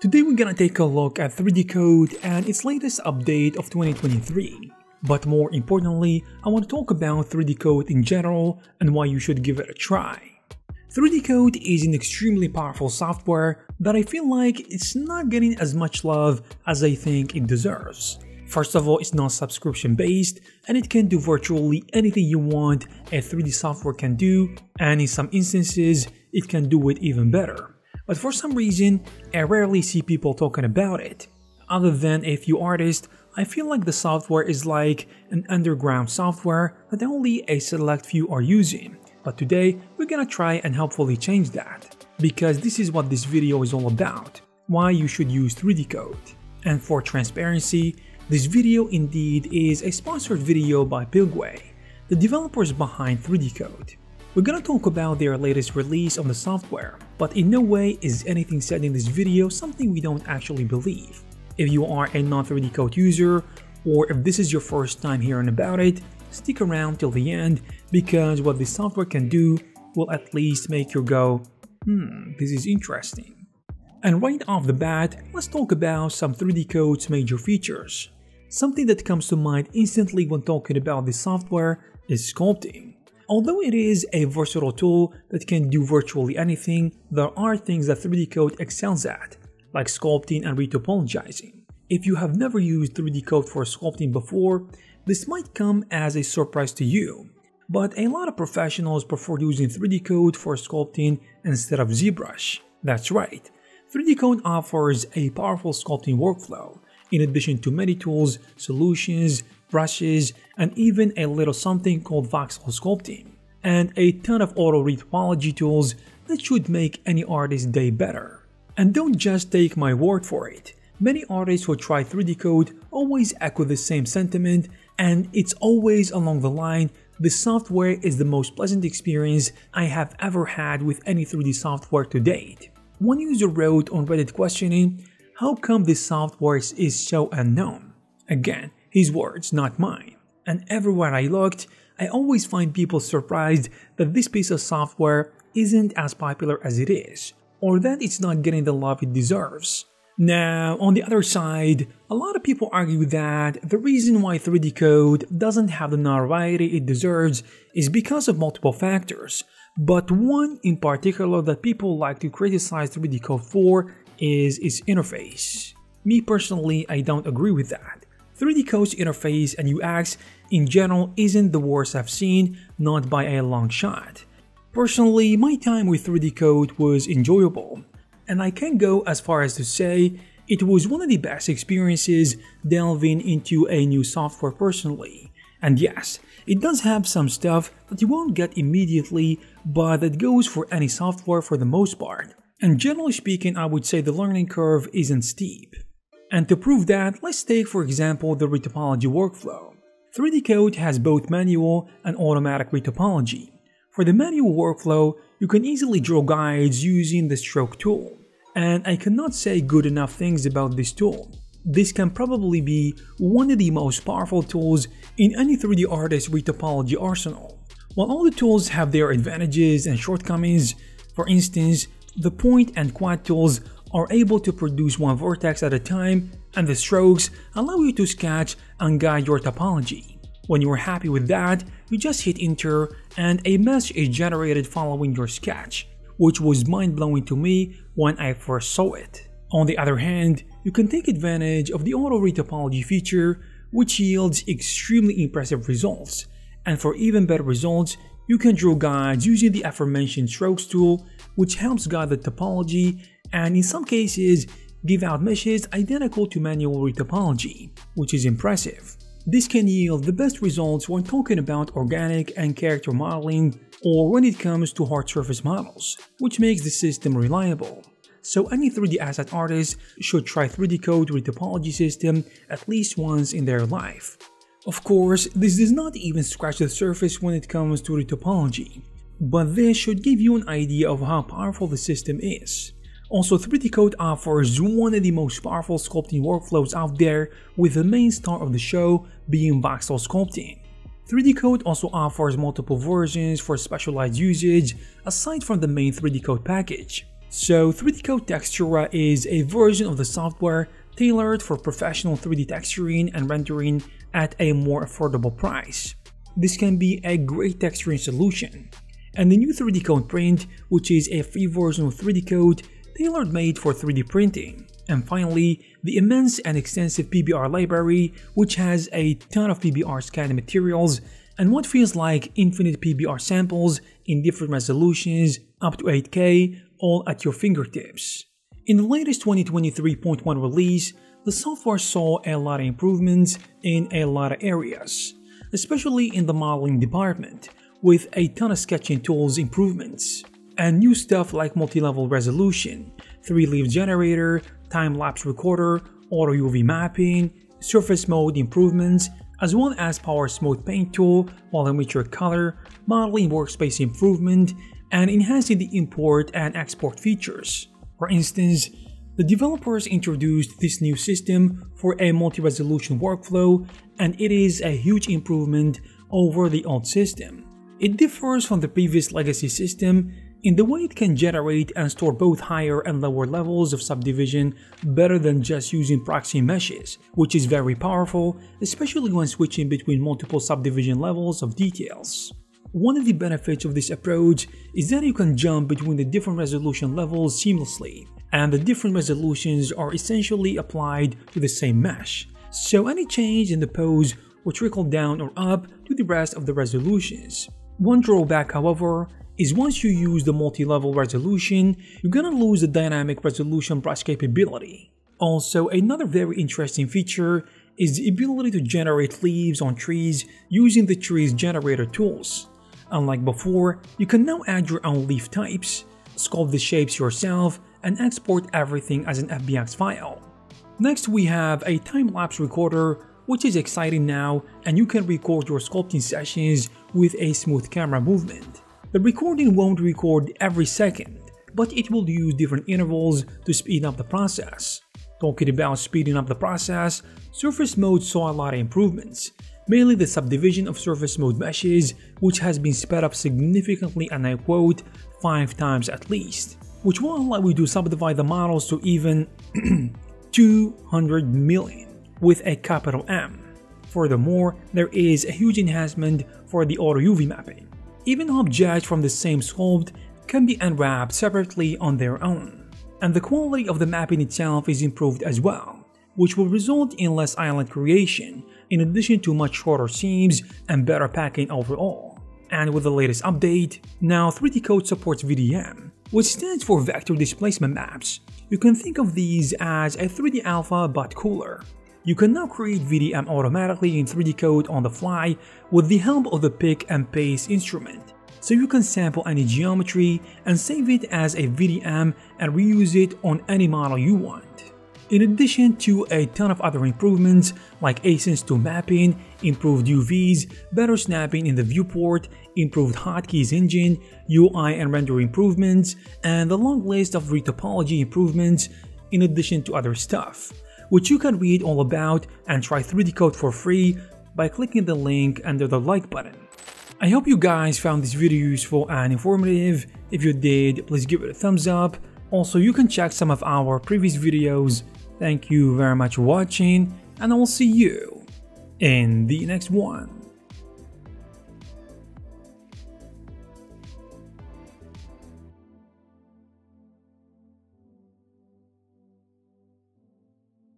Today we're gonna take a look at 3D Coat and its latest update of 2023. But more importantly, I want to talk about 3D Coat in general and why you should give it a try. 3D Coat is an extremely powerful software that I feel like it's not getting as much love as I think it deserves. First of all, it's not subscription based and it can do virtually anything you want a 3D software can do and in some instances it can do it even better but for some reason, I rarely see people talking about it. Other than a few artists, I feel like the software is like an underground software that only a select few are using. But today, we're gonna try and hopefully change that. Because this is what this video is all about, why you should use 3D Coat. And for transparency, this video indeed is a sponsored video by Pilgway, the developers behind 3D Coat. We're gonna talk about their latest release on the software, but in no way is anything said in this video something we don't actually believe. If you are a non-3D Coat user, or if this is your first time hearing about it, stick around till the end because what this software can do will at least make you go, hmm, this is interesting. And right off the bat, let's talk about some 3D Coat's major features. Something that comes to mind instantly when talking about this software is sculpting. Although it is a versatile tool that can do virtually anything, there are things that 3D Coat excels at, like sculpting and retopologizing. If you have never used 3D Coat for sculpting before, this might come as a surprise to you. But a lot of professionals prefer using 3D Coat for sculpting instead of ZBrush. That's right, 3D Coat offers a powerful sculpting workflow, in addition to many tools, solutions, brushes, and even a little something called voxel sculpting, and a ton of auto retopology tools that should make any artist's day better. And don't just take my word for it. Many artists who try 3D Coat always echo the same sentiment, and it's always along the line the software is the most pleasant experience I have ever had with any 3D software to date. One user wrote on Reddit questioning, how come this software is so unknown? Again, his words, not mine. And everywhere I looked, I always find people surprised that this piece of software isn't as popular as it is, or that it's not getting the love it deserves. Now, on the other side, a lot of people argue that the reason why 3D Coat doesn't have the notoriety it deserves is because of multiple factors, but one in particular that people like to criticize 3D Coat for is its interface. Me personally, I don't agree with that. 3D Coat's interface and UX in general isn't the worst I've seen, not by a long shot. Personally, my time with 3D Coat was enjoyable, and I can go as far as to say it was one of the best experiences delving into a new software personally. And yes, it does have some stuff that you won't get immediately, but that goes for any software for the most part. And generally speaking, I would say the learning curve isn't steep. And to prove that, let's take for example the retopology workflow. 3D Coat has both manual and automatic retopology. For the manual workflow, you can easily draw guides using the stroke tool. And I cannot say good enough things about this tool. This can probably be one of the most powerful tools in any 3D artist retopology arsenal. While all the tools have their advantages and shortcomings, for instance, the point and quad tools are able to produce one vertex at a time and the strokes allow you to sketch and guide your topology. When you are happy with that, you just hit enter and a mesh is generated following your sketch, which was mind-blowing to me when I first saw it. On the other hand, you can take advantage of the auto retopology feature which yields extremely impressive results, and for even better results, you can draw guides using the aforementioned strokes tool which helps guide the topology and in some cases give out meshes identical to manual retopology, which is impressive. This can yield the best results when talking about organic and character modeling or when it comes to hard surface models, which makes the system reliable. So any 3D asset artist should try 3D Coat retopology system at least once in their life. Of course, this does not even scratch the surface when it comes to retopology, but this should give you an idea of how powerful the system is. Also 3D Coat offers one of the most powerful sculpting workflows out there with the main star of the show being voxel sculpting. 3D Coat also offers multiple versions for specialized usage aside from the main 3D Coat package. So 3D Coat Textura is a version of the software tailored for professional 3D texturing and rendering at a more affordable price. This can be a great texturing solution. And the new 3D Coat Print, which is a free version of 3D Coat tailored made for 3D printing. And finally, the immense and extensive PBR library, which has a ton of PBR scanning materials and what feels like infinite PBR samples in different resolutions up to 8K, all at your fingertips. In the latest 2023.1 release, the software saw a lot of improvements in a lot of areas, especially in the modeling department, with a ton of sketching tools improvements, and new stuff like multi-level resolution, 3-leaf generator, time-lapse recorder, auto UV mapping, surface mode improvements, as well as power smooth paint tool, volumetric color, modeling workspace improvement, and enhancing the import and export features. For instance, the developers introduced this new system for a multi-resolution workflow and it is a huge improvement over the old system. It differs from the previous legacy system in the way it can generate and store both higher and lower levels of subdivision better than just using proxy meshes, which is very powerful, especially when switching between multiple subdivision levels of details. One of the benefits of this approach is that you can jump between the different resolution levels seamlessly, and the different resolutions are essentially applied to the same mesh, so any change in the pose will trickle down or up to the rest of the resolutions. One drawback, however, is once you use the multi-level resolution, you're gonna lose the dynamic resolution brush capability. Also, another very interesting feature is the ability to generate leaves on trees using the trees generator tools. Unlike before, you can now add your own leaf types, sculpt the shapes yourself, and export everything as an FBX file. Next we have a time-lapse recorder which is exciting now and you can record your sculpting sessions with a smooth camera movement. The recording won't record every second, but it will use different intervals to speed up the process. Talking about speeding up the process, Surface Mode saw a lot of improvements, mainly the subdivision of surface mode meshes, which has been sped up significantly and I quote, 5 times at least, which will allow you to subdivide the models to even 200 million with a capital M. Furthermore, there is a huge enhancement for the auto UV mapping. Even objects from the same sculpt can be unwrapped separately on their own. And the quality of the mapping itself is improved as well, which will result in less island creation, in addition to much shorter seams and better packing overall. And with the latest update, now 3D Coat supports VDM, which stands for Vector Displacement Maps. You can think of these as a 3D Alpha but cooler. You can now create VDM automatically in 3D Coat on the fly with the help of the pick and paste instrument. So you can sample any geometry and save it as a VDM and reuse it on any model you want. In addition to a ton of other improvements like async to mapping, improved UVs, better snapping in the viewport, improved hotkeys engine, UI and render improvements, and a long list of retopology improvements in addition to other stuff which you can read all about and try 3D Coat for free by clicking the link under the like button. I hope you guys found this video useful and informative. If you did, please give it a thumbs up. Also, you can check some of our previous videos. Thank you very much for watching and I will see you in the next one.